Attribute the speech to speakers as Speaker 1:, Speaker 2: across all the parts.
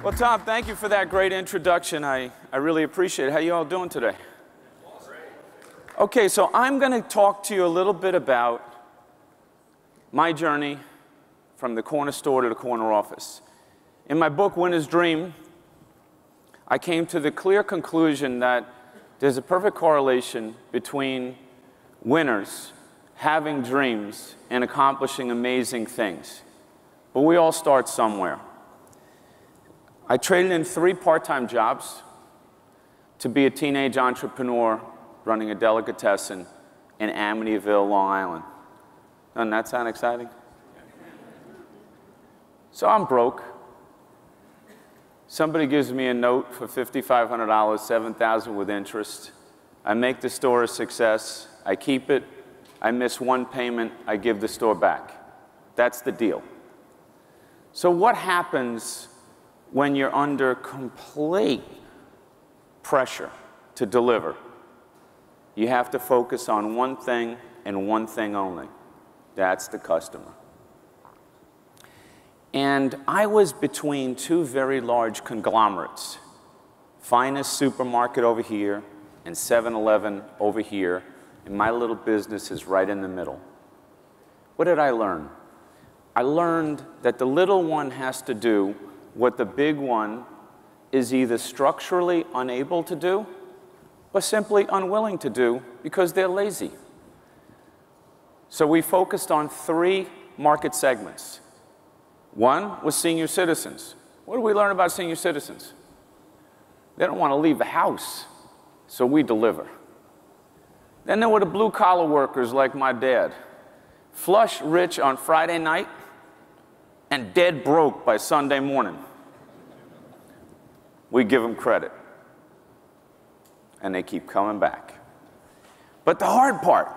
Speaker 1: Well, Tom, thank you for that great introduction. I, I really appreciate it. How you all doing today? Okay, so I'm going to talk to you a little bit about my journey from the corner store to the corner office. In my book, Winner's Dream, I came to the clear conclusion that there's a perfect correlation between winners having dreams and accomplishing amazing things. But we all start somewhere. I traded in three part-time jobs to be a teenage entrepreneur running a delicatessen in Amityville, Long Island. Doesn't that sound exciting? So I'm broke. Somebody gives me a note for $5,500, $7,000 with interest. I make the store a success. I keep it. I miss one payment. I give the store back. That's the deal. So what happens when you're under complete pressure to deliver. You have to focus on one thing and one thing only. That's the customer. And I was between two very large conglomerates, Finest Supermarket over here and 7-Eleven over here, and my little business is right in the middle. What did I learn? I learned that the little one has to do what the big one is either structurally unable to do or simply unwilling to do because they're lazy. So we focused on three market segments. One was senior citizens. What do we learn about senior citizens? They don't want to leave the house, so we deliver. Then there were the blue collar workers like my dad, flush rich on Friday night and dead broke by Sunday morning we give them credit. And they keep coming back. But the hard part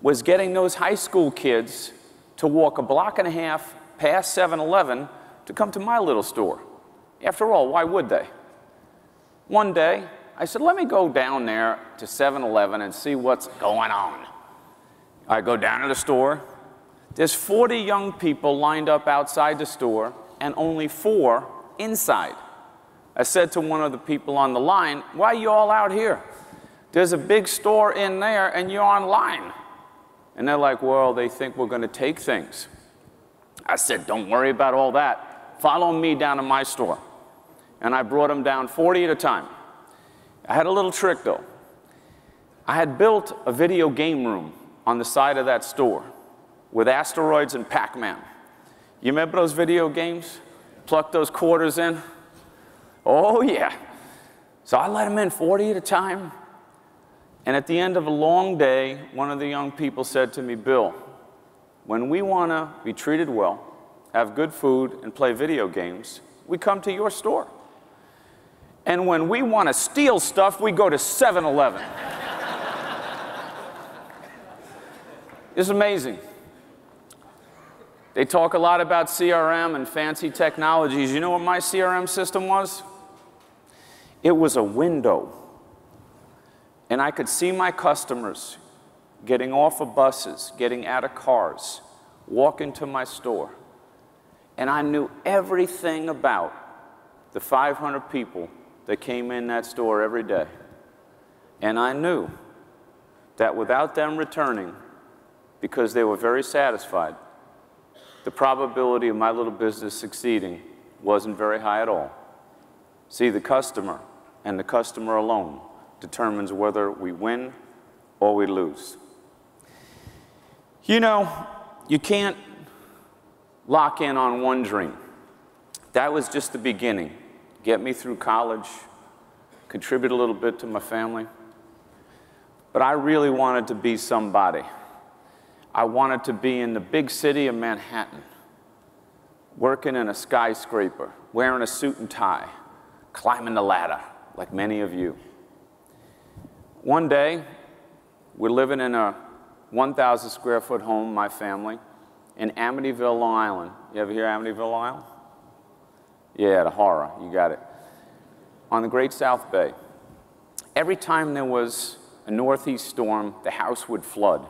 Speaker 1: was getting those high school kids to walk a block and a half past 7 Eleven to come to my little store. After all, why would they? One day, I said, let me go down there to 7 Eleven and see what's going on. I go down to the store. There's 40 young people lined up outside the store and only four inside. I said to one of the people on the line, why are you all out here? There's a big store in there and you're online. And they're like, well, they think we're going to take things. I said, don't worry about all that. Follow me down to my store. And I brought them down 40 at a time. I had a little trick though. I had built a video game room on the side of that store with asteroids and Pac-Man. You remember those video games? Pluck those quarters in. Oh, yeah. So I let them in 40 at a time. And at the end of a long day, one of the young people said to me, Bill, when we want to be treated well, have good food, and play video games, we come to your store. And when we want to steal stuff, we go to 7 Eleven. it's amazing. They talk a lot about CRM and fancy technologies. You know what my CRM system was? It was a window. And I could see my customers getting off of buses, getting out of cars, walk into my store. And I knew everything about the 500 people that came in that store every day. And I knew that without them returning, because they were very satisfied, the probability of my little business succeeding wasn't very high at all. See, the customer and the customer alone determines whether we win or we lose. You know, you can't lock in on one dream. That was just the beginning. Get me through college, contribute a little bit to my family. But I really wanted to be somebody. I wanted to be in the big city of Manhattan, working in a skyscraper, wearing a suit and tie, climbing the ladder, like many of you. One day, we're living in a 1,000 square foot home, my family, in Amityville, Long Island. You ever hear Amityville, Long Island? Yeah, the horror, you got it. On the Great South Bay. Every time there was a northeast storm, the house would flood.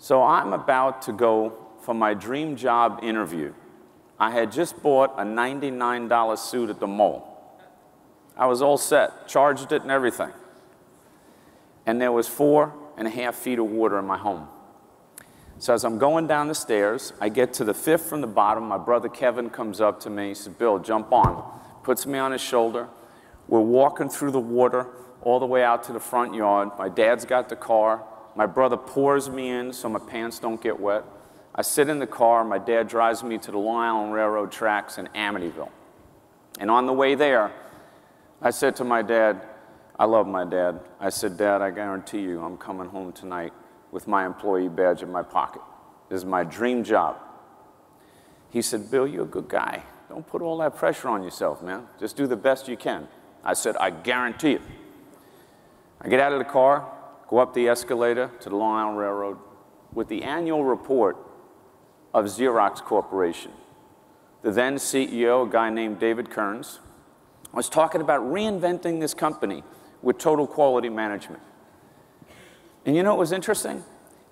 Speaker 1: So I'm about to go for my dream job interview. I had just bought a $99 suit at the mall. I was all set, charged it and everything. And there was four and a half feet of water in my home. So as I'm going down the stairs, I get to the fifth from the bottom. My brother Kevin comes up to me. He says, Bill, jump on. Puts me on his shoulder. We're walking through the water all the way out to the front yard. My dad's got the car. My brother pours me in so my pants don't get wet. I sit in the car. My dad drives me to the Long Island Railroad tracks in Amityville. And on the way there, I said to my dad, I love my dad. I said, Dad, I guarantee you I'm coming home tonight with my employee badge in my pocket. This is my dream job. He said, Bill, you're a good guy. Don't put all that pressure on yourself, man. Just do the best you can. I said, I guarantee it. I get out of the car, go up the escalator to the Long Island Railroad with the annual report of Xerox Corporation. The then CEO, a guy named David Kearns, was talking about reinventing this company with total quality management. And you know what was interesting?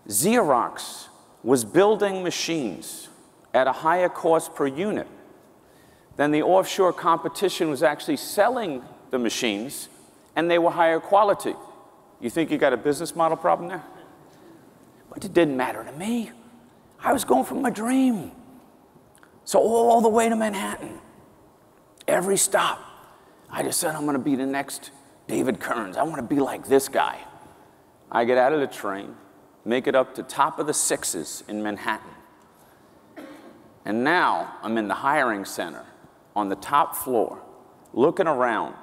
Speaker 1: Xerox was building machines at a higher cost per unit than the offshore competition was actually selling the machines, and they were higher quality. You think you got a business model problem there? But it didn't matter to me. I was going for my dream. So all the way to Manhattan, every stop, I just said, I'm going to be the next David Kearns. I want to be like this guy. I get out of the train, make it up to top of the sixes in Manhattan. And now I'm in the hiring center on the top floor, looking around.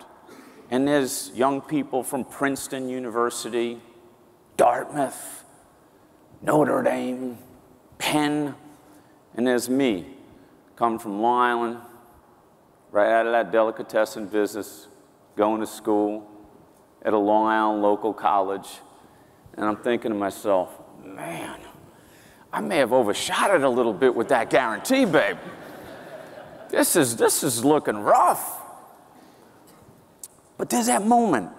Speaker 1: And there's young people from Princeton University, Dartmouth, Notre Dame, Penn, and there's me, come from Long Island, right out of that delicatessen business, going to school at a Long Island local college. And I'm thinking to myself, man, I may have overshot it a little bit with that guarantee, babe. This is, this is looking rough. But there's that moment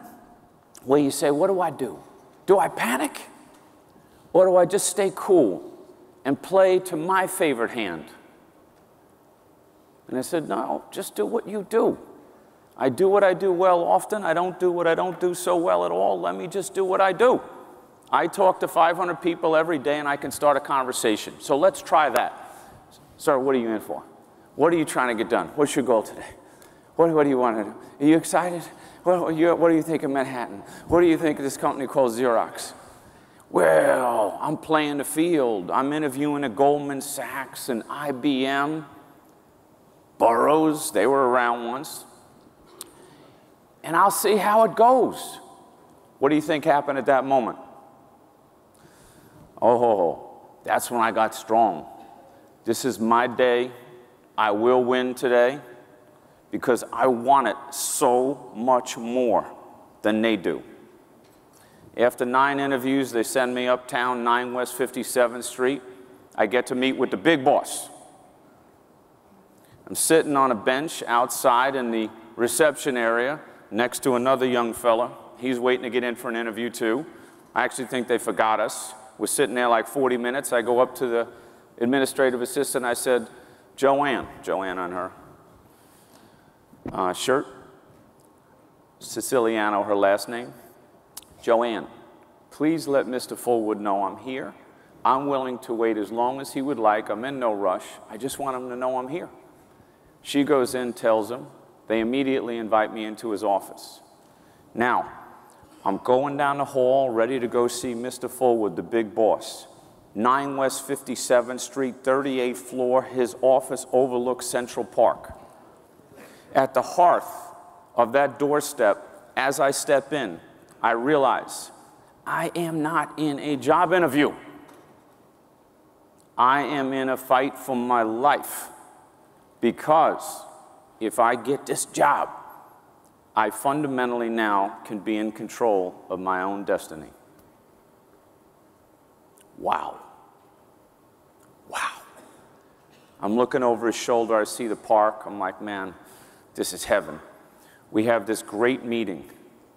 Speaker 1: where you say, What do I do? Do I panic? Or do I just stay cool and play to my favorite hand? And I said, No, just do what you do. I do what I do well often. I don't do what I don't do so well at all. Let me just do what I do. I talk to 500 people every day and I can start a conversation. So let's try that. Sir, what are you in for? What are you trying to get done? What's your goal today? What, what do you want to do? Are you excited? What, what, do you think of Manhattan? What do you think of this company called Xerox? Well, I'm playing the field. I'm interviewing at Goldman Sachs and IBM. Burroughs, they were around once. And I'll see how it goes. What do you think happened at that moment? Oh, that's when I got strong. This is my day. I will win today because I want it so much more than they do. After nine interviews, they send me uptown, 9 West 57th Street. I get to meet with the big boss. I'm sitting on a bench outside in the reception area next to another young fella. He's waiting to get in for an interview, too. I actually think they forgot us. We're sitting there like 40 minutes. I go up to the administrative assistant. I said, Joanne, Joanne on her uh, shirt, Siciliano, her last name. Joanne, please let Mr. Fullwood know I'm here. I'm willing to wait as long as he would like. I'm in no rush. I just want him to know I'm here. She goes in, tells him. They immediately invite me into his office. Now, I'm going down the hall, ready to go see Mr. Fullwood, the big boss. 9 West 57th Street, 38th floor. His office overlooks Central Park. At the hearth of that doorstep, as I step in, I realize I am not in a job interview. I am in a fight for my life because if I get this job, I fundamentally now can be in control of my own destiny. Wow. Wow. I'm looking over his shoulder, I see the park. I'm like, man, this is heaven. We have this great meeting.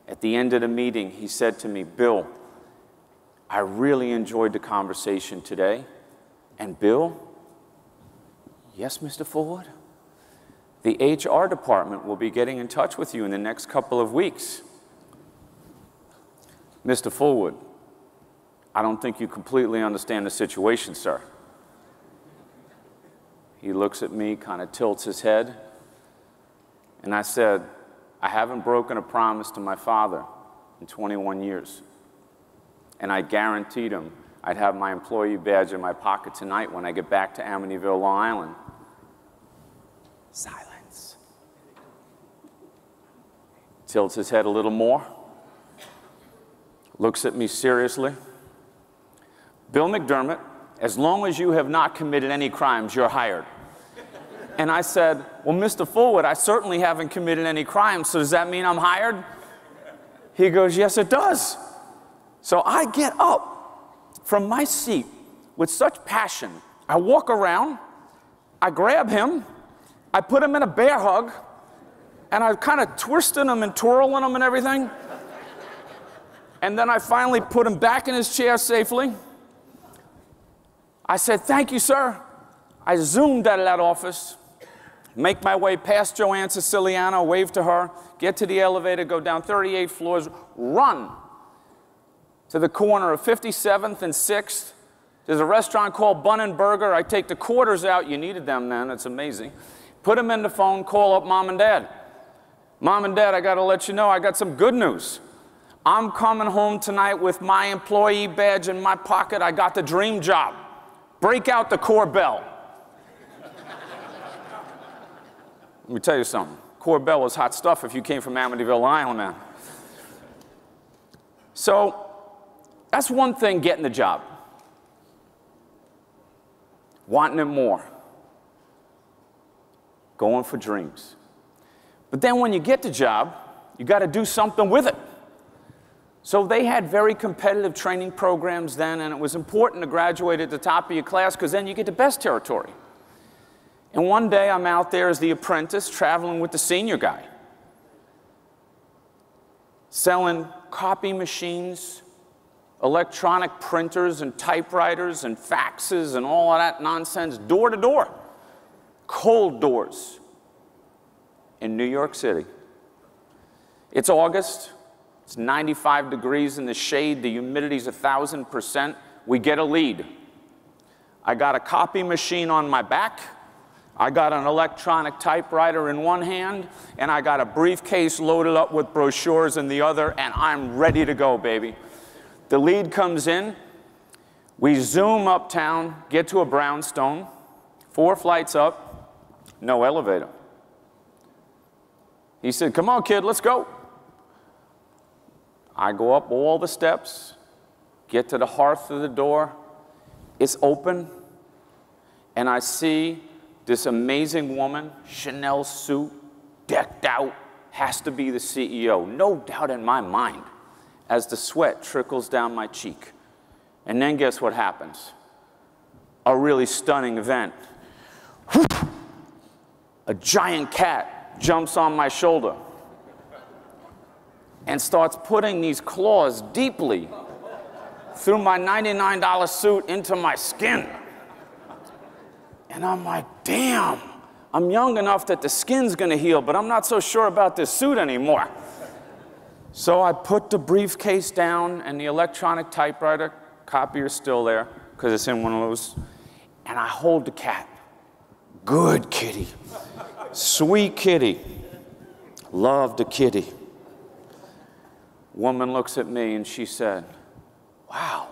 Speaker 1: At the end of the meeting, he said to me, Bill, I really enjoyed the conversation today. And Bill, Yes, Mr. Ford? The HR department will be getting in touch with you in the next couple of weeks. Mr. Fullwood, I don't think you completely understand the situation, sir. He looks at me, kind of tilts his head, and I said, I haven't broken a promise to my father in 21 years. And I guaranteed him I'd have my employee badge in my pocket tonight when I get back to Amityville, Long Island. Silence. Tilts his head a little more, looks at me seriously. Bill McDermott, as long as you have not committed any crimes, you're hired. And I said, Well, Mr. Fullwood, I certainly haven't committed any crimes, so does that mean I'm hired? He goes, Yes, it does. So I get up from my seat with such passion. I walk around, I grab him, I put him in a bear hug, and I'm kind of twisting him and twirling him and everything. And then I finally put him back in his chair safely. I said, Thank you, sir. I zoomed out of that office, make my way past Joanne Siciliano, wave to her, get to the elevator, go down 38 floors, run to the corner of 57th and 6th. There's a restaurant called Bun and Burger. I take the quarters out. You needed them then. It's amazing. Put them in the phone, call up mom and dad. Mom and dad, I got to let you know I got some good news. I'm coming home tonight with my employee badge in my pocket. I got the dream job. Break out the Korbel. Let me tell you something. Korbel is hot stuff if you came from Amityville, Island, man. So that's one thing getting the job. Wanting it more. Going for dreams. But then when you get the job, you got to do something with it. So they had very competitive training programs then, and it was important to graduate at the top of your class because then you get the best territory. And one day I'm out there as the apprentice traveling with the senior guy, selling copy machines, electronic printers and typewriters and faxes and all of that nonsense door to door, cold doors in New York City. It's August. It's 95 degrees in the shade. The humidity's a thousand percent. We get a lead. I got a copy machine on my back. I got an electronic typewriter in one hand, and I got a briefcase loaded up with brochures in the other, and I'm ready to go, baby. The lead comes in. We zoom uptown, get to a brownstone, four flights up, no elevator. He said, Come on, kid, let's go. I go up all the steps, get to the hearth of the door. It's open, and I see this amazing woman, Chanel suit, decked out, has to be the CEO. No doubt in my mind as the sweat trickles down my cheek. And then guess what happens? A really stunning event. A giant cat jumps on my shoulder and starts putting these claws deeply through my $99 suit into my skin. And I'm like, damn, I'm young enough that the skin's gonna heal, but I'm not so sure about this suit anymore. So I put the briefcase down and the electronic typewriter copier's still there because it's in one of those. And I hold the cat. Good kitty. Sweet kitty. Love the kitty woman looks at me and she said, Wow,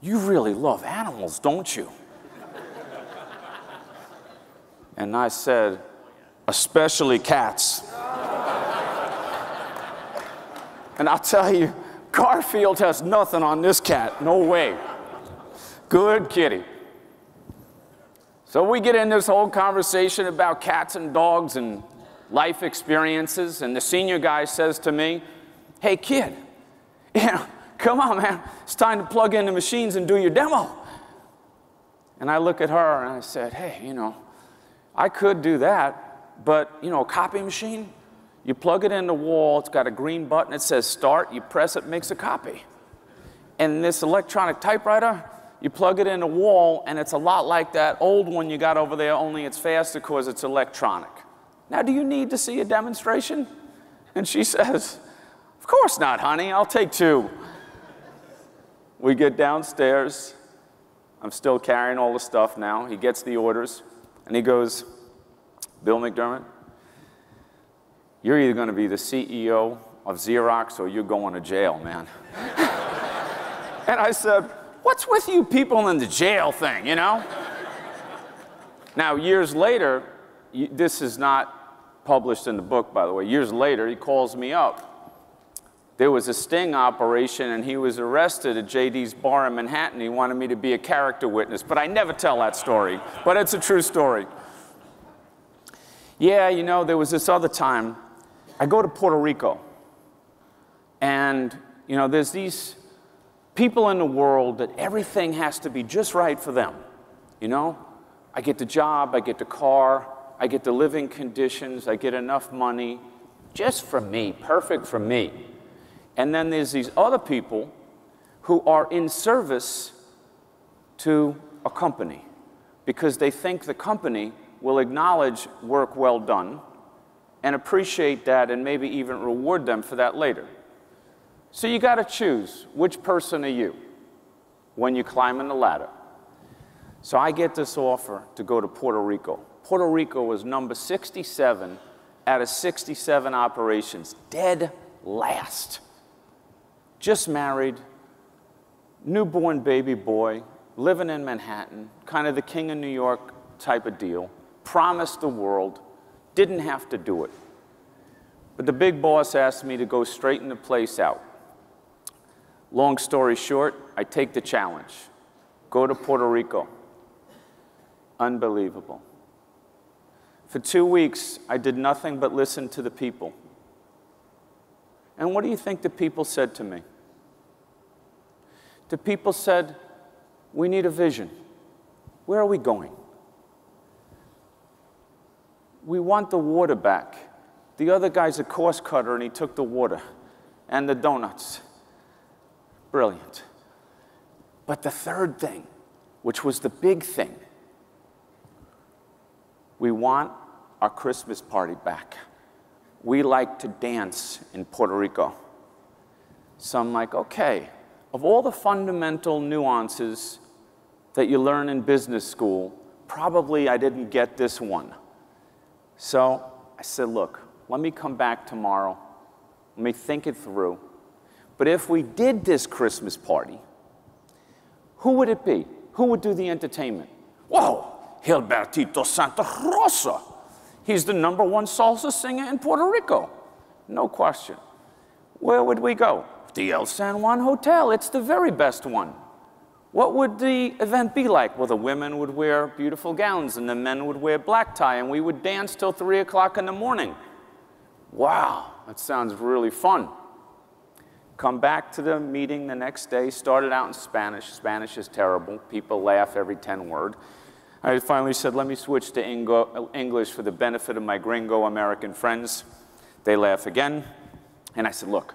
Speaker 1: you really love animals, don't you? And I said, Especially cats. and I'll tell you, Garfield has nothing on this cat, no way. Good kitty. So we get in this whole conversation about cats and dogs and life experiences, and the senior guy says to me, hey, kid, know, come on, man. It's time to plug in the machines and do your demo. And I look at her and I said, hey, you know, I could do that, but, you know, a copy machine, you plug it in the wall, it's got a green button, it says start, you press it, makes a copy. And this electronic typewriter, you plug it in the wall, and it's a lot like that old one you got over there, only it's faster because it's electronic. Now, do you need to see a demonstration? And she says, Of course not, honey, I'll take two. We get downstairs. I'm still carrying all the stuff now. He gets the orders, and he goes, Bill McDermott, you're either going to be the CEO of Xerox or you're going to jail, man. and I said, What's with you people in the jail thing, you know? now, years later, this is not published in the book, by the way. Years later, he calls me up. There was a sting operation, and he was arrested at JD's bar in Manhattan. He wanted me to be a character witness, but I never tell that story. But it's a true story. Yeah, you know, there was this other time. I go to Puerto Rico, and, you know, there's these people in the world that everything has to be just right for them. You know, I get the job, I get the car, I get the living conditions, I get enough money, just for me, perfect for me. And then there's these other people who are in service to a company because they think the company will acknowledge work well done and appreciate that and maybe even reward them for that later. So you got to choose which person are you when you climb in the ladder. So I get this offer to go to Puerto Rico. Puerto Rico was number 67 out of 67 operations, dead last. Just married, newborn baby boy, living in Manhattan, kind of the king of New York type of deal, promised the world, didn't have to do it. But the big boss asked me to go straighten the place out. Long story short, I take the challenge. Go to Puerto Rico. Unbelievable. For two weeks, I did nothing but listen to the people. And what do you think the people said to me? The people said, We need a vision. Where are we going? We want the water back. The other guy's a cost cutter and he took the water and the donuts. Brilliant. But the third thing, which was the big thing, we want our Christmas party back. We like to dance in Puerto Rico. So I'm like, okay, of all the fundamental nuances that you learn in business school, probably I didn't get this one. So I said, look, let me come back tomorrow. Let me think it through. But if we did this Christmas party, who would it be? Who would do the entertainment? Whoa, Gilbertito Santa Rosa. He's the number one salsa singer in Puerto Rico. No question. Where would we go? The El San Juan Hotel. It's the very best one. What would the event be like? Well, the women would wear beautiful gowns and the men would wear black tie and we would dance till 3 o'clock in the morning. Wow, that sounds really fun. Come back to the meeting the next day, started out in Spanish. Spanish is terrible. People laugh every 10 word. I finally said, let me switch to English for the benefit of my gringo American friends. They laugh again. And I said, look,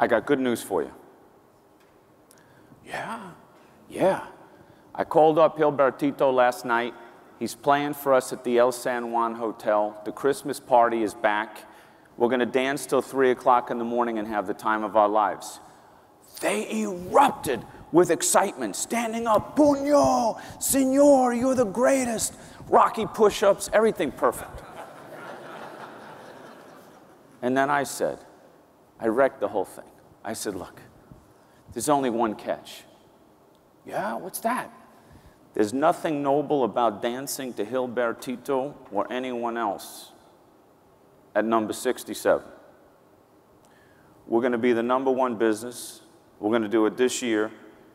Speaker 1: I got good news for you. Yeah, yeah. I called up Hilbertito last night. He's playing for us at the El San Juan Hotel. The Christmas party is back. We're going to dance till 3 o'clock in the morning and have the time of our lives. They erupted with excitement, standing up, Puño, Senor, you're the greatest. Rocky push ups, everything perfect. and then I said, I wrecked the whole thing. I said, Look, there's only one catch. Yeah, what's that? There's nothing noble about dancing to Gilbertito or anyone else at number 67. We're going to be the number one business. We're going to do it this year,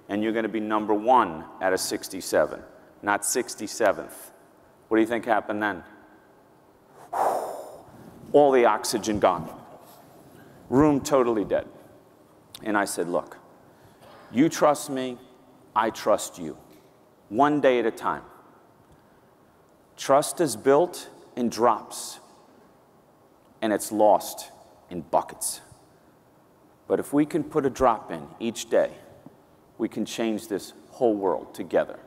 Speaker 1: and you're going to be number one at a 67, not 67th. What do you think happened then? All the oxygen gone. Room totally dead. And I said, Look, you trust me, I trust you. One day at a time. Trust is built in drops and it's lost in buckets. But if we can put a drop in each day, we can change this whole world together.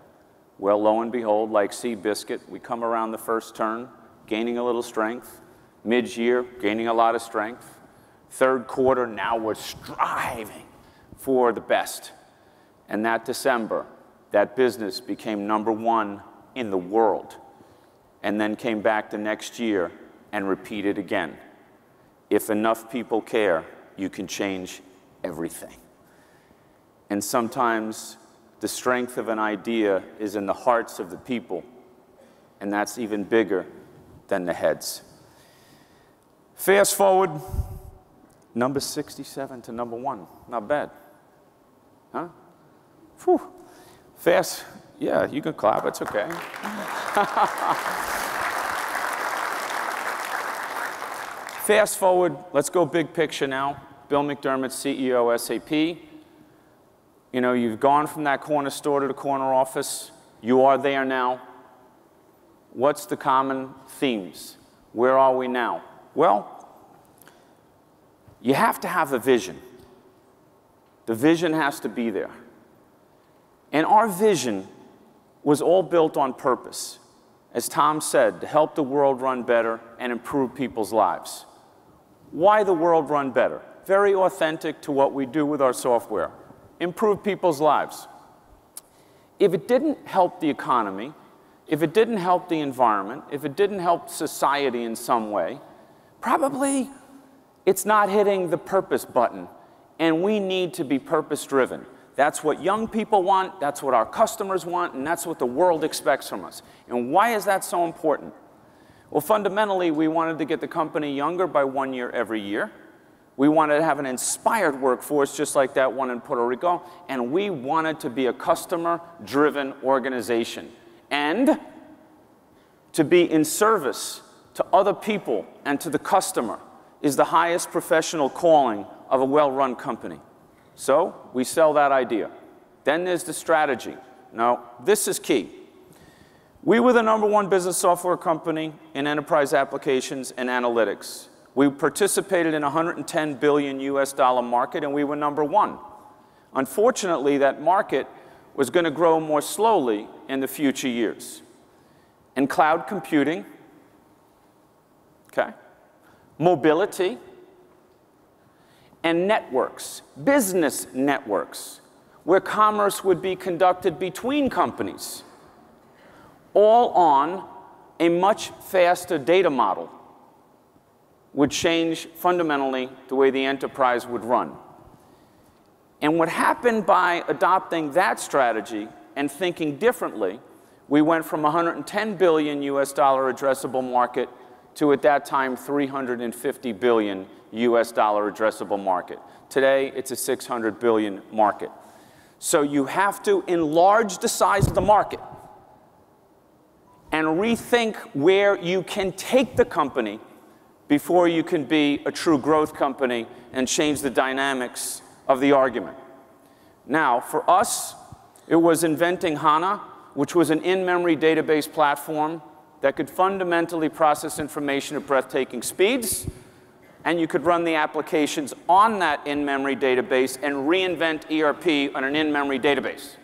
Speaker 1: Well, lo and behold, like Sea Biscuit, we come around the first turn, gaining a little strength. Mid year, gaining a lot of strength. Third quarter, now we're striving for the best. And that December, that business became number one in the world. And then came back the next year and repeated again. If enough people care, you can change everything. And sometimes the strength of an idea is in the hearts of the people, and that's even bigger than the heads. Fast forward, number 67 to number one. Not bad. Huh? Whew. Fast, yeah, you can clap, it's okay. Fast forward, let's go big picture now. Bill McDermott, CEO, SAP. You know, you've gone from that corner store to the corner office. You are there now. What's the common themes? Where are we now? Well, you have to have a vision. The vision has to be there. And our vision was all built on purpose. As Tom said, to help the world run better and improve people's lives. Why the world run better? Very authentic to what we do with our software. Improve people's lives. If it didn't help the economy, if it didn't help the environment, if it didn't help society in some way, probably it's not hitting the purpose button. And we need to be purpose driven. That's what young people want, that's what our customers want, and that's what the world expects from us. And why is that so important? Well, fundamentally, we wanted to get the company younger by one year every year. We wanted to have an inspired workforce just like that one in Puerto Rico. And we wanted to be a customer driven organization. And to be in service to other people and to the customer is the highest professional calling of a well run company. So we sell that idea. Then there's the strategy. Now, this is key. We were the number one business software company in enterprise applications and analytics. We participated in a 110 billion US dollar market and we were number one. Unfortunately, that market was going to grow more slowly in the future years. And cloud computing, okay, mobility, and networks, business networks, where commerce would be conducted between companies all on a much faster data model would change fundamentally the way the enterprise would run. And what happened by adopting that strategy and thinking differently, we went from 110 billion US dollar addressable market to at that time 350 billion US dollar addressable market. Today, it's a 600 billion market. So you have to enlarge the size of the market and rethink where you can take the company before you can be a true growth company and change the dynamics of the argument. Now, for us, it was inventing HANA, which was an in-memory database platform that could fundamentally process information at breathtaking speeds, and you could run the applications on that in-memory database and reinvent ERP on an in-memory database.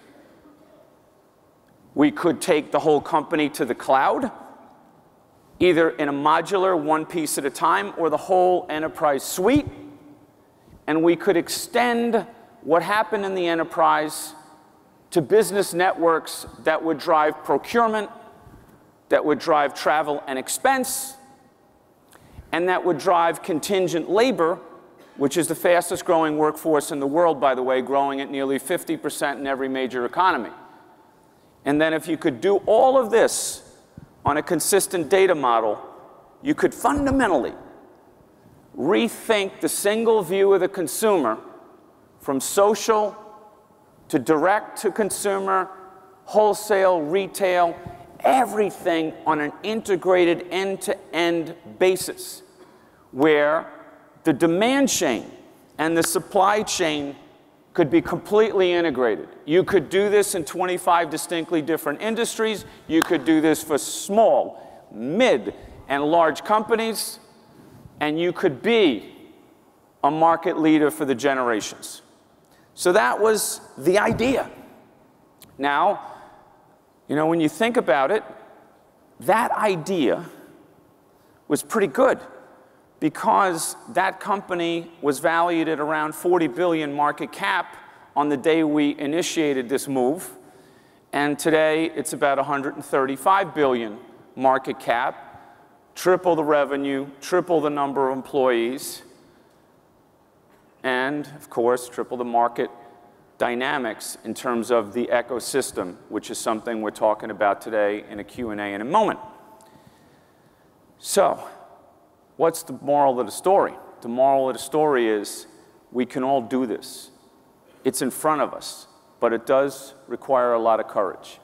Speaker 1: We could take the whole company to the cloud, either in a modular, one piece at a time, or the whole enterprise suite. And we could extend what happened in the enterprise to business networks that would drive procurement, that would drive travel and expense, and that would drive contingent labor, which is the fastest growing workforce in the world, by the way, growing at nearly 50% in every major economy. And then if you could do all of this on a consistent data model, you could fundamentally rethink the single view of the consumer from social to direct to consumer, wholesale, retail, everything on an integrated end-to-end basis where the demand chain and the supply chain could be completely integrated. You could do this in 25 distinctly different industries. You could do this for small, mid, and large companies. And you could be a market leader for the generations. So that was the idea. Now, you know, when you think about it, that idea was pretty good because that company was valued at around 40 billion market cap on the day we initiated this move. And today it's about 135 billion market cap, triple the revenue, triple the number of employees, and of course, triple the market dynamics in terms of the ecosystem, which is something we're talking about today in a Q&A in a moment. So, what's the moral of the story? The moral of the story is we can all do this. It's in front of us, but it does require a lot of courage.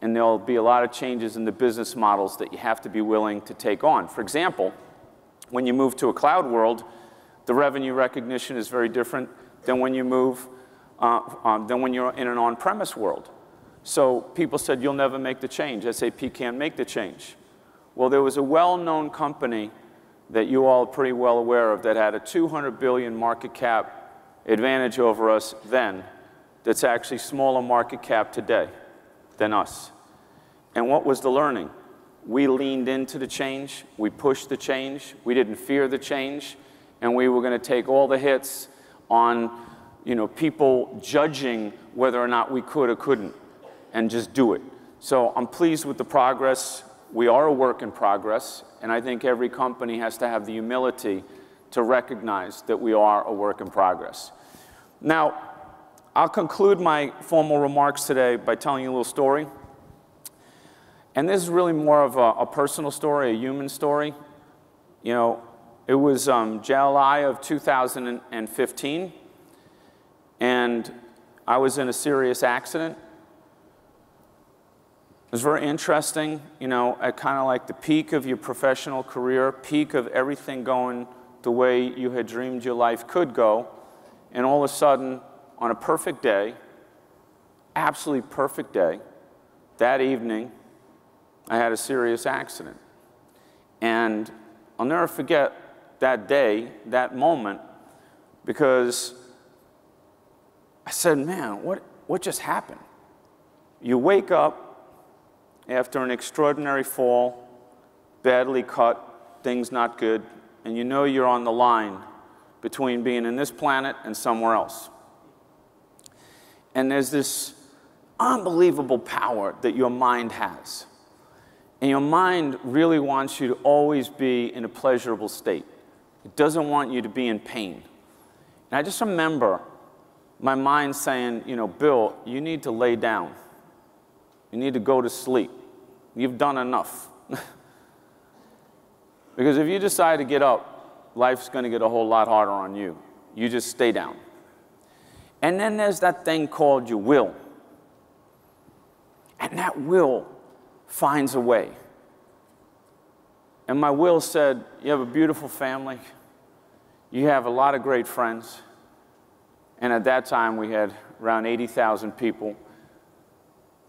Speaker 1: And there'll be a lot of changes in the business models that you have to be willing to take on. For example, when you move to a cloud world, the revenue recognition is very different than when you move uh, um, than when you're in an on-premise world. So people said, you'll never make the change. SAP can't make the change. Well, there was a well-known company that you all are pretty well aware of that had a 200 billion market cap advantage over us then that's actually smaller market cap today than us. And what was the learning? We leaned into the change, we pushed the change, we didn't fear the change, and we were going to take all the hits on you know, people judging whether or not we could or couldn't, and just do it. So I'm pleased with the progress. We are a work in progress, and I think every company has to have the humility to recognize that we are a work in progress. Now, I'll conclude my formal remarks today by telling you a little story. And this is really more of a, a personal story, a human story. You know, it was um, July of 2015 and I was in a serious accident. It was very interesting, you know, at kind of like the peak of your professional career, peak of everything going the way you had dreamed your life could go, and all of a sudden, on a perfect day, absolutely perfect day, that evening, I had a serious accident. And I'll never forget that day, that moment, because I said, man, what, what just happened? You wake up after an extraordinary fall, badly cut, things not good, and you know you're on the line between being in this planet and somewhere else. And there's this unbelievable power that your mind has. And your mind really wants you to always be in a pleasurable state. It doesn't want you to be in pain. And I just remember my mind saying, you know, Bill, you need to lay down. You need to go to sleep. You've done enough. because if you decide to get up, life's going to get a whole lot harder on you. You just stay down. And then there's that thing called your will. And that will finds a way. And my will said, You have a beautiful family, you have a lot of great friends. And at that time, we had around 80,000 people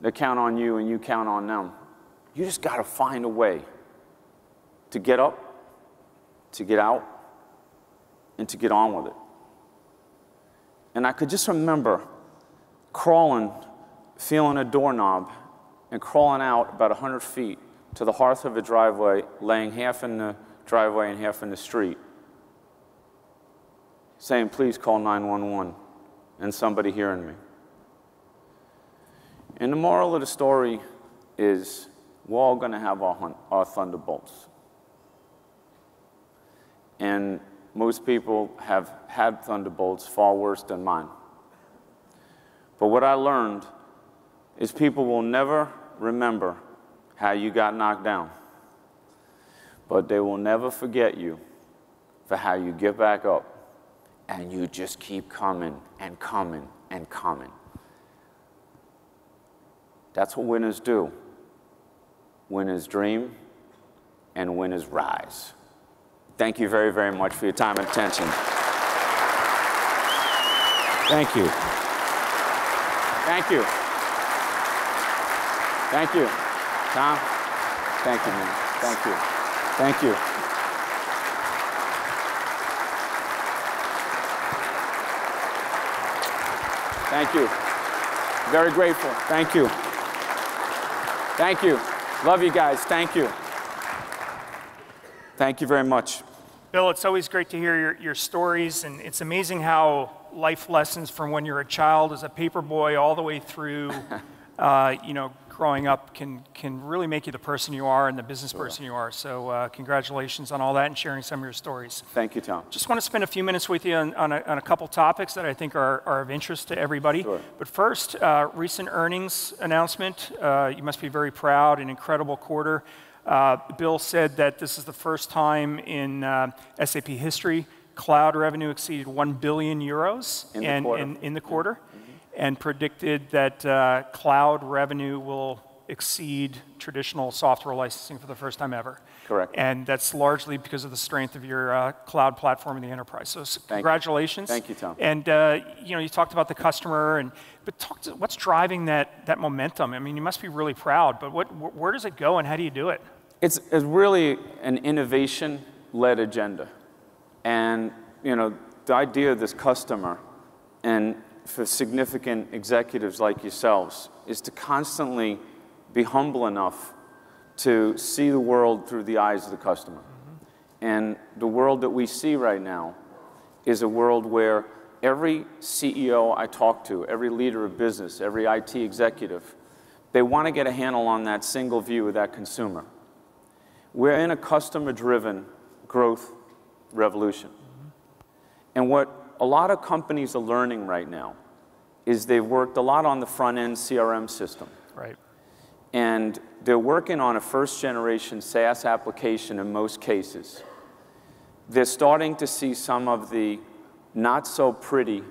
Speaker 1: that count on you and you count on them. You just got to find a way to get up, to get out, and to get on with it. And I could just remember crawling, feeling a doorknob, and crawling out about 100 feet to the hearth of a driveway, laying half in the driveway and half in the street, saying, Please call 911 and somebody hearing me. And the moral of the story is we're all going to have our, our thunderbolts. And most people have had thunderbolts far worse than mine. But what I learned is people will never remember how you got knocked down, but they will never forget you for how you get back up and you just keep coming and coming and coming. That's what winners do. Winners dream and winners rise. Thank you very, very much for your time and attention. Thank you. Thank you. Thank you. Tom, thank you, man. Thank you. Thank you. Thank you. Very grateful. Thank you. Thank you. Love you guys. Thank you. Thank you very much.
Speaker 2: Bill, it's always great to hear your, your stories, and it's amazing how life lessons from when you're a child as a paper boy all the way through, uh, you know, growing up can, can really make you the person you are and the business person you are. So uh, congratulations on all that and sharing some of your stories.
Speaker 1: Thank you, Tom.
Speaker 2: Just want to spend a few minutes with you on, on, a, on a, couple topics that I think are, are of interest to everybody.
Speaker 1: Sure.
Speaker 2: But first, uh, recent earnings announcement. Uh, you must be very proud, an incredible quarter. Uh, Bill said that this is the first time in uh, SAP history cloud revenue exceeded 1 billion euros
Speaker 1: in the
Speaker 2: and,
Speaker 1: quarter,
Speaker 2: in, in the quarter and predicted that uh, cloud revenue will exceed traditional software licensing for the first time ever.
Speaker 1: Correct.
Speaker 2: And that's largely because of the strength of your uh, cloud platform in the enterprise. So
Speaker 1: Thank
Speaker 2: congratulations.
Speaker 1: You. Thank you, Tom.
Speaker 2: And uh, you know, you talked about the customer, and but talk to, what's driving that that momentum? I mean, you must be really proud. But what, where does it go, and how do you do it?
Speaker 1: It's, it's really an innovation-led agenda, and you know, the idea of this customer and for significant executives like yourselves is to constantly be humble enough to see the world through the eyes of the customer. Mm-hmm. And the world that we see right now is a world where every CEO I talk to, every leader of business, every IT executive, they want to get a handle on that single view of that consumer. We're in a customer driven growth revolution. Mm-hmm. And what a lot of companies are learning right now is they've worked a lot on the front end CRM system.
Speaker 2: Right.
Speaker 1: And they're working on a first generation SaaS application in most cases. They're starting to see some of the not so pretty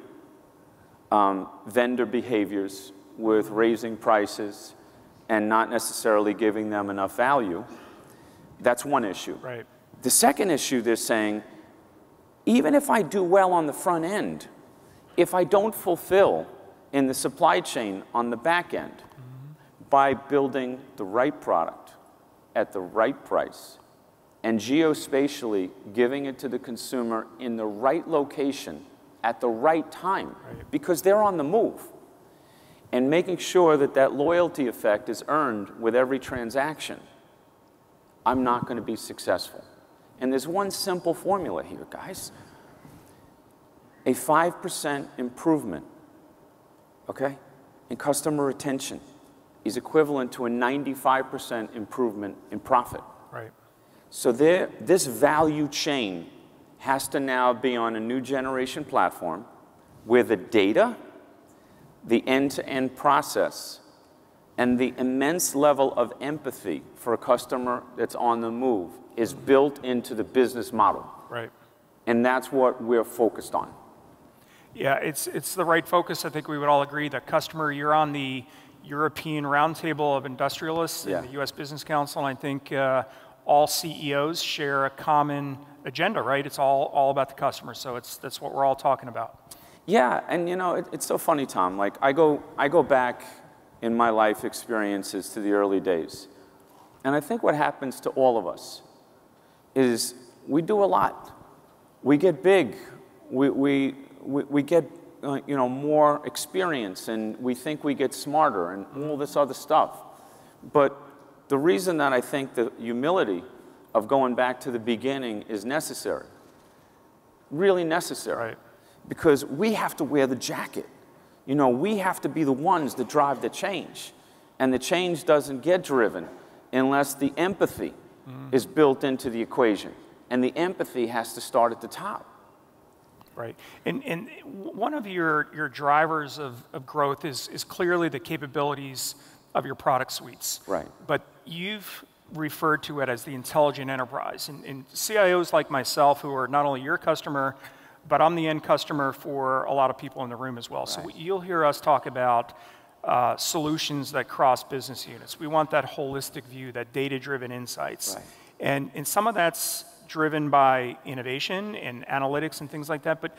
Speaker 1: um, vendor behaviors with raising prices and not necessarily giving them enough value. That's one issue.
Speaker 2: Right.
Speaker 1: The second issue, they're saying, even if I do well on the front end, if I don't fulfill in the supply chain on the back end by building the right product at the right price and geospatially giving it to the consumer in the right location at the right time because they're on the move and making sure that that loyalty effect is earned with every transaction, I'm not going to be successful. And there's one simple formula here, guys. A 5% improvement, okay, in customer retention is equivalent to a 95% improvement in profit.
Speaker 2: Right.
Speaker 1: So there, this value chain has to now be on a new generation platform where the data, the end-to-end process, and the immense level of empathy for a customer that's on the move is built into the business model.
Speaker 2: Right.
Speaker 1: And that's what we're focused on.
Speaker 2: Yeah, it's, it's the right focus. I think we would all agree that customer, you're on the European Roundtable of Industrialists
Speaker 1: yeah.
Speaker 2: in the US Business Council, and I think uh, all CEOs share a common agenda, right? It's all, all about the customer, so it's, that's what we're all talking about.
Speaker 1: Yeah, and you know, it, it's so funny, Tom. Like, I go, I go back in my life experiences to the early days. And I think what happens to all of us is we do a lot. We get big. We, we, we, we get uh, you know, more experience and we think we get smarter and all this other stuff. But the reason that I think the humility of going back to the beginning is necessary, really necessary,
Speaker 2: right.
Speaker 1: because we have to wear the jacket. You know, we have to be the ones that drive the change. And the change doesn't get driven unless the empathy mm. is built into the equation. And the empathy has to start at the top.
Speaker 2: Right. And, and one of your, your drivers of, of growth is, is clearly the capabilities of your product suites.
Speaker 1: Right.
Speaker 2: But you've referred to it as the intelligent enterprise. And, and CIOs like myself, who are not only your customer, but I'm the end customer for a lot of people in the room as well. Right. So you'll hear us talk about uh, solutions that cross business units. We want that holistic view, that data driven insights.
Speaker 1: Right.
Speaker 2: And, and some of that's driven by innovation and analytics and things like that. But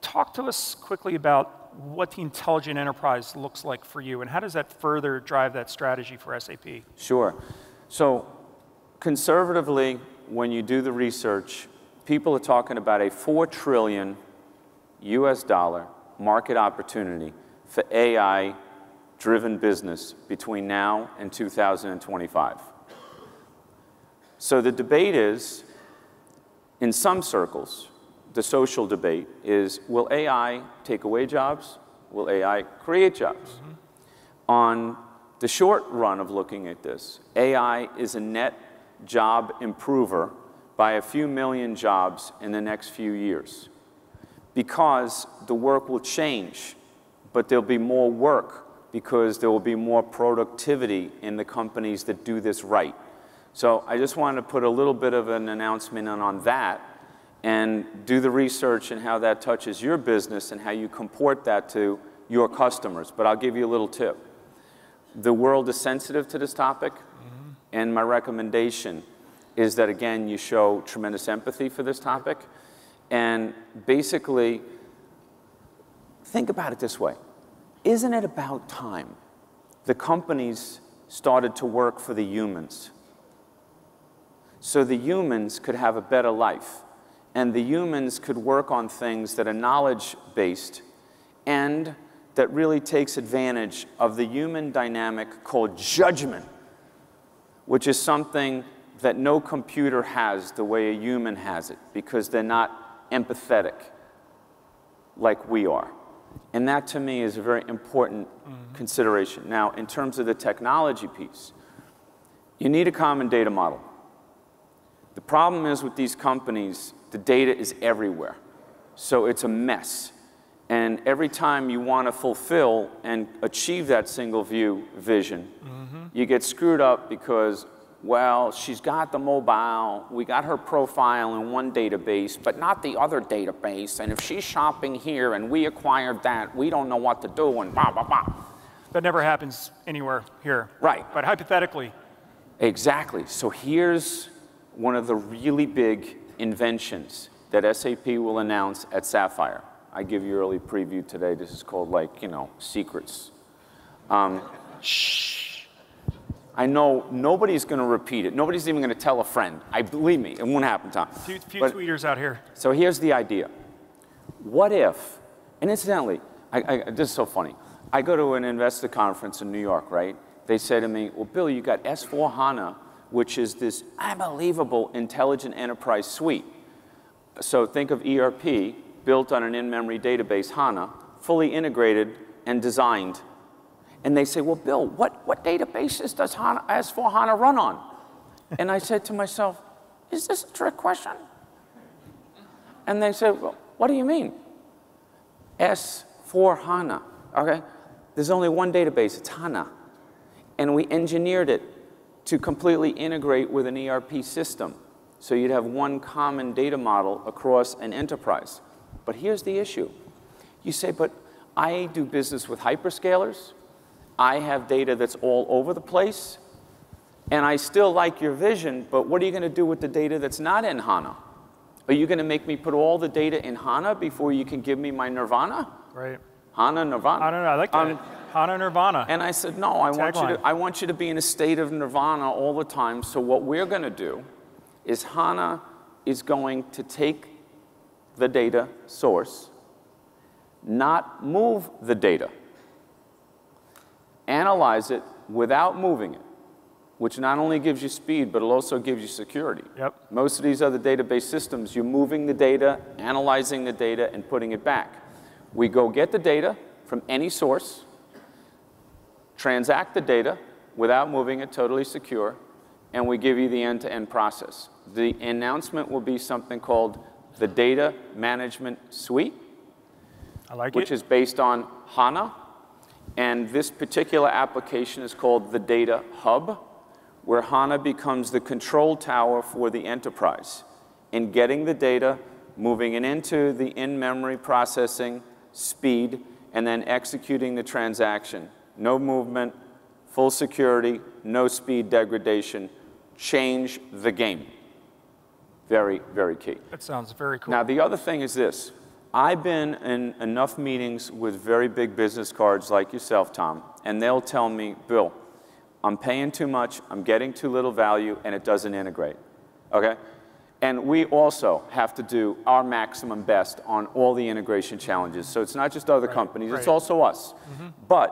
Speaker 2: talk to us quickly about what the intelligent enterprise looks like for you and how does that further drive that strategy for SAP?
Speaker 1: Sure. So, conservatively, when you do the research, people are talking about a 4 trillion US dollar market opportunity for AI driven business between now and 2025. So the debate is, in some circles, the social debate is will AI take away jobs? Will AI create jobs? Mm -hmm. On the short run of looking at this, AI is a net job improver by a few million jobs in the next few years because the work will change, but there'll be more work because there will be more productivity in the companies that do this right. So I just wanted to put a little bit of an announcement on, on that and do the research and how that touches your business and how you comport that to your customers. But I'll give you a little tip. The world is sensitive to this topic, mm -hmm. and my recommendation is that, again, you show tremendous empathy for this topic. And basically, think about it this way Isn't it about time the companies started to work for the humans? So the humans could have a better life, and the humans could work on things that are knowledge based and that really takes advantage of the human dynamic called judgment, which is something that no computer has the way a human has it because they're not empathetic like we are. And that to me is a very important mm -hmm. consideration. Now, in terms of the technology piece, you need a common data model. The problem is with these companies, the data is everywhere. So it's a mess. And every time you want to fulfill and achieve that single view vision, mm -hmm. you get screwed up because well, she's got the mobile, we got her profile in one database, but not the other database, and if she's shopping here and we acquired that, we don't know what to do, and blah, blah, blah.
Speaker 2: That never happens anywhere here.
Speaker 1: Right.
Speaker 2: But hypothetically.
Speaker 1: Exactly. So here's one of the really big inventions that SAP will announce at Sapphire. I give you early preview today. This is called like, you know, secrets. Um, shh. I know nobody's going to repeat it. Nobody's even going to tell a friend. I believe me, it won't happen, Tom.
Speaker 2: Few, few but, tweeters out here.
Speaker 1: So here's the idea. What if, and incidentally, I, I, this is so funny. I go to an investor conference in New York, right? They say to me, well, Bill, you got S4 HANA, which is this unbelievable intelligent enterprise suite. So think of ERP built on an in-memory database, HANA, fully integrated and designed and they say, well, Bill, what, what databases does HANA, S4 HANA run on? And I said to myself, is this a trick question? And they said, well, what do you mean? S4 HANA, okay? There's only one database, it's HANA. And we engineered it to completely integrate with an ERP system. So you'd have one common data model across an enterprise. But here's the issue. You say, but I do business with hyperscalers, I have data that's all over the place, and I still like your vision, but what are you going to do with the data that's not in HANA? Are you going to make me put all the data in HANA before you can give me my nirvana?
Speaker 2: Right.
Speaker 1: HANA Nirvana.
Speaker 2: HANA, I like that. Um, HANA Nirvana.
Speaker 1: And I said, no, I want, you to, I want you to be in a state of nirvana all the time. So what we're going to do is HANA is going to take the data source, not move the data analyze it without moving it, which not only gives you speed, but it also gives you security.
Speaker 2: Yep.
Speaker 1: Most of these other database systems, you're moving the data, analyzing the data, and putting it back. We go get the data from any source, transact the data without moving it, totally secure, and we give you the end-to-end -end process. The announcement will be something called the Data Management Suite,
Speaker 2: like
Speaker 1: which is based on HANA, and this particular application is called the Data Hub, where HANA becomes the control tower for the enterprise in getting the data, moving it into the in-memory processing, speed, and then executing the transaction. No movement, full security, no speed degradation. Change the game. Very, very key.
Speaker 2: That sounds very cool.
Speaker 1: Now, the other thing is this. I've been in enough meetings with very big business cards like yourself, Tom, and they'll tell me, Bill, I'm paying too much, I'm getting too little value, and it doesn't integrate. Okay? And we also have to do our maximum best on all the integration challenges. So it's not just other right, companies, right. it's also us. Mm -hmm. But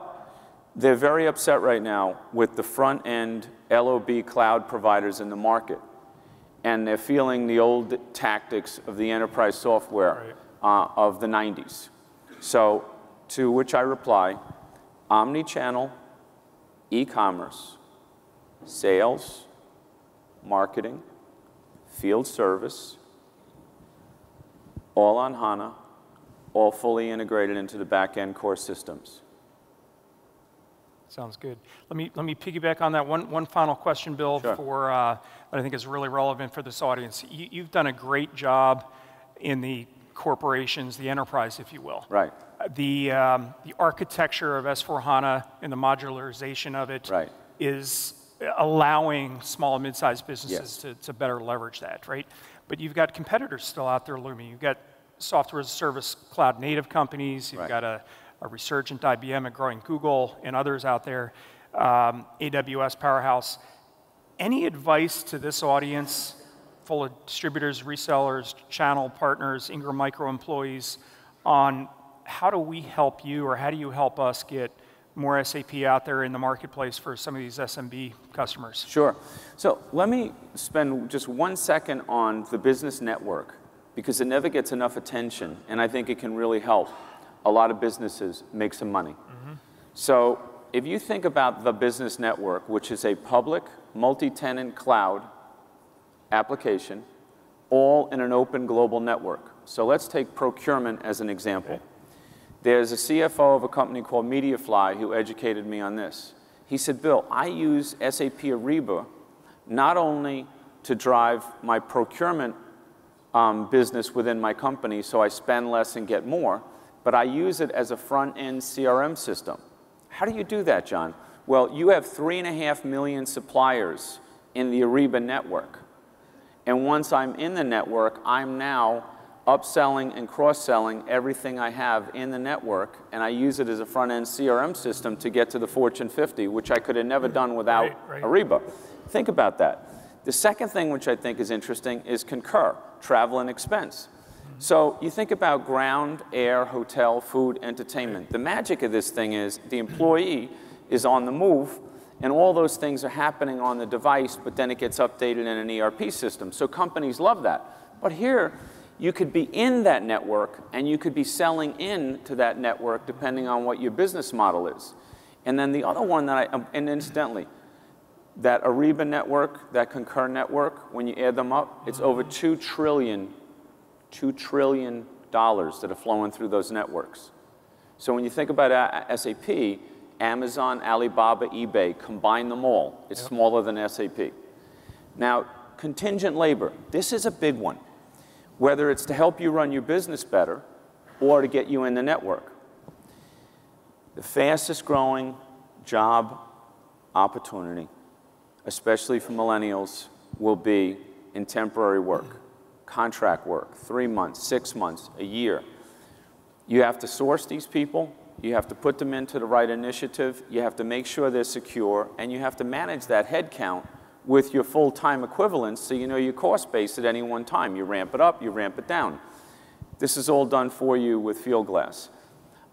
Speaker 1: they're very upset right now with the front end LOB cloud providers in the market. And they're feeling the old tactics of the enterprise software uh, of the 90s. So, to which I reply omni-channel, e commerce, sales, marketing, field service, all on HANA, all fully integrated into the back end core systems.
Speaker 2: Sounds good. Let me, let me piggyback on that. One, one final question, Bill,
Speaker 1: sure.
Speaker 2: for, uh, that I think is really relevant for this audience. You, you've done a great job in the corporations, the enterprise, if you will.
Speaker 1: Right.
Speaker 2: The, um, the architecture of S4HANA and the modularization of it
Speaker 1: right.
Speaker 2: is allowing small and mid-sized businesses
Speaker 1: yes.
Speaker 2: to, to better leverage that, right? But you've got competitors still out there looming. You've got software as a service cloud native companies. You've
Speaker 1: right.
Speaker 2: got a, a, resurgent IBM, a growing Google, and others out there. Um, AWS powerhouse. Any advice to this audience, full of distributors, resellers, channel partners, Ingram Micro employees, on how do we help you or how do you help us get more SAP out there in the marketplace for some of these SMB customers?
Speaker 1: Sure. So let me spend just one second on the business network because it never gets enough attention, and I think it can really help a lot of businesses make some money. Mm-hmm. So if you think about the business network, which is a public multi-tenant cloud application, all in an open global network. So let's take procurement as an example. Okay. There's a CFO of a company called Mediafly who educated me on this. He said, Bill, I use SAP Ariba not only to drive my procurement um, business within my company so I spend less and get more, but I use it as a front end CRM system. How do you do that, John? Well, you have three and a half million suppliers in the Ariba network. And once I'm in the network, I'm now upselling and cross-selling everything I have in the network, and I use it as a front-end CRM system to get to the Fortune 50, which I could have never mm-hmm. done without right, right. Ariba. Think about that. The second thing which I think is interesting is Concur, travel and expense. Mm-hmm. So you think about ground, air, hotel, food, entertainment. The magic of this thing is the employee is on the move, and all those things are happening on the device, but then it gets updated in an ERP system. So companies love that. But here, you could be in that network and you could be selling in to that network depending on what your business model is. And then the other one that I, um, and incidentally, that Ariba network, that Concur network, when you add them up, it's over two trillion, two trillion dollars that are flowing through those networks. So when you think about SAP, Amazon, Alibaba, eBay, combine them all. It's yep. smaller than SAP. Now, contingent labor, this is a big one whether it's to help you run your business better or to get you in the network. The fastest growing job opportunity, especially for millennials, will be in temporary work, contract work, three months, six months, a year. You have to source these people, you have to put them into the right initiative, you have to make sure they're secure, and you have to manage that headcount with your full-time equivalents so you know your cost base at any one time. You ramp it up, you ramp it down. This is all done for you with Fieldglass.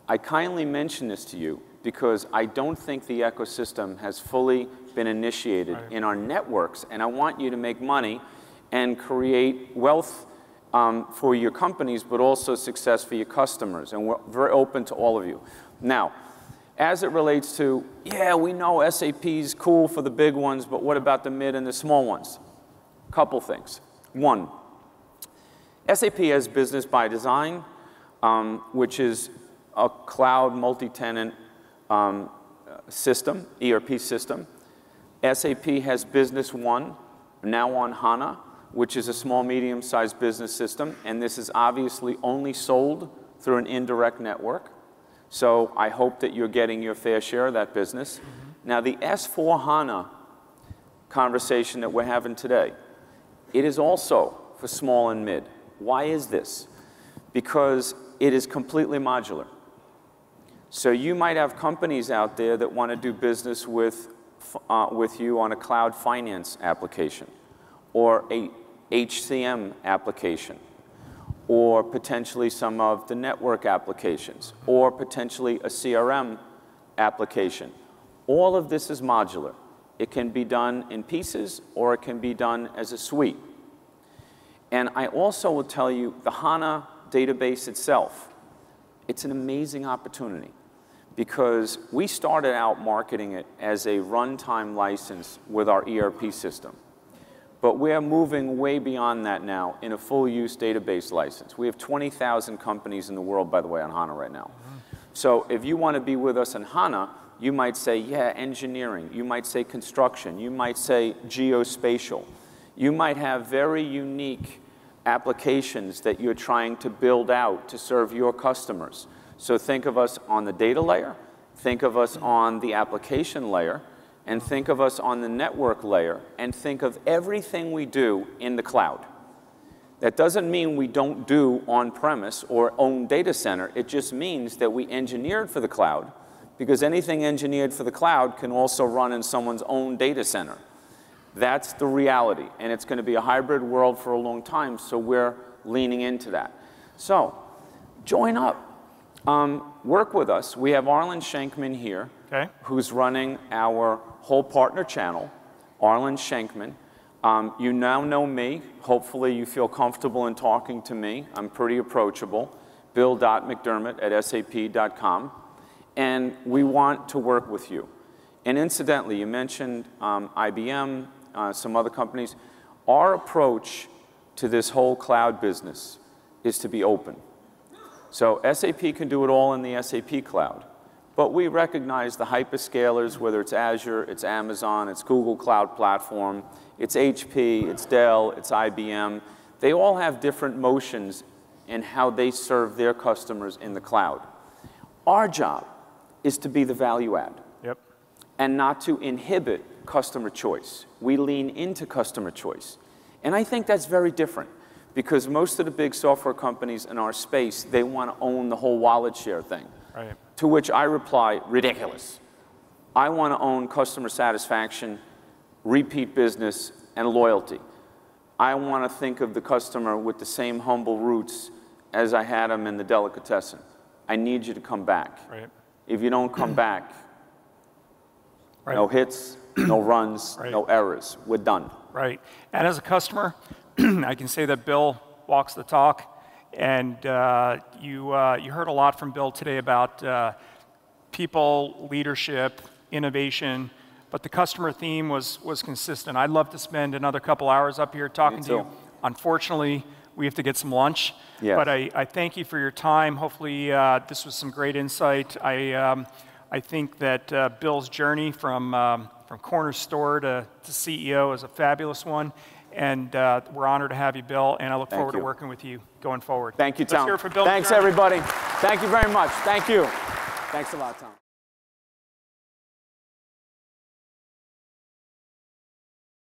Speaker 1: I kindly mention this to you because I don't think the ecosystem has fully been initiated right. in our networks, and I want you to make money and create wealth um, for your companies, but also success for your customers, and we're very open to all of you. Now, as it relates to, yeah, we know SAP is cool for the big ones, but what about the mid and the small ones? Couple things. One, SAP has business by design, um, which is a cloud multi-tenant um, system, ERP system. SAP has Business One, now on HANA, which is a small, medium-sized business system, and this is obviously only sold through an indirect network. So I hope that you're getting your fair share of that business. Mm -hmm. Now, the S4 HANA conversation that we're having today, it is also for small and mid. Why is this? Because it is completely modular. So you might have companies out there that want to do business with, uh, with you on a cloud finance application or a HCM application or potentially some of the network applications, or potentially a CRM application, All of this is modular. It can be done in pieces or it can be done as a suite. And I also will tell you the HANA database itself, it's an amazing opportunity because we started out marketing it as a runtime license with our ERP system. But we're moving way beyond that now in a full use database license. We have 20,000 companies in the world, by the way, on HANA right now. Mm-hmm. So if you want to be with us in HANA, you might say, yeah, engineering. You might say construction. You might say geospatial. You might have very unique applications that you're trying to build out to serve your customers. So think of us on the data layer, think of us on the application layer, and think of us on the network layer, and think of everything we do in the cloud. That doesn't mean we don't do on-premise or own data center. It just means that we engineered for the cloud, because anything engineered for the cloud can also run in someone's own data center. That's the reality, and it's going to be a hybrid world for a long time, so we're leaning into that. So, join up. Um, work with us. We have Arlen Shenkman here,
Speaker 2: Okay.
Speaker 1: who's running our whole partner channel, Arlen Shenkman. Um, you now know me. Hopefully, you feel comfortable in talking to me. I'm pretty approachable. Bill.McDermott at sap.com. And we want to work with you. And incidentally, you mentioned um, IBM, uh, some other companies. Our approach to this whole cloud business is to be open. So SAP can do it all in the SAP cloud. But we recognize the hyperscalers, whether it's Azure, it's Amazon, it's Google Cloud Platform, it's HP, it's Dell, it's IBM. They all have different motions in how they serve their customers in the cloud. Our job is to be the value add
Speaker 2: Yep.
Speaker 1: and not to inhibit customer choice. We lean into customer choice. And I think that's very different because most of the big software companies in our space, they want to own the whole wallet share thing.
Speaker 2: Right.
Speaker 1: To which I reply, ridiculous. I want to own customer satisfaction, repeat business, and loyalty. I want to think of the customer with the same humble roots as I had them in the delicatessen. I need you to come back.
Speaker 2: Right.
Speaker 1: If you don't come back,
Speaker 2: Right.
Speaker 1: no hits, no runs,
Speaker 2: Right.
Speaker 1: no errors. We're done.
Speaker 2: Right. And as a customer, I can say that Bill walks the talk. And uh, you, uh, you heard a lot from Bill today about uh, people, leadership, innovation, but the customer theme was, was consistent. I'd love to spend another couple hours up here talking to you. Unfortunately, we have to get some lunch.
Speaker 1: Yes.
Speaker 2: But I, I thank you for your time. Hopefully, uh, this was some great insight. I, um, I think that uh, Bill's journey from, um, from corner store to, to CEO is a fabulous one. And uh, we're honored to have you, Bill, and I look
Speaker 1: Thank
Speaker 2: forward to working with you going forward.
Speaker 1: Thank you,
Speaker 2: Let's
Speaker 1: Tom.
Speaker 2: hear it for Bill
Speaker 1: Thanks, everybody. Thank you very much. Thank you. Thanks a lot, Tom.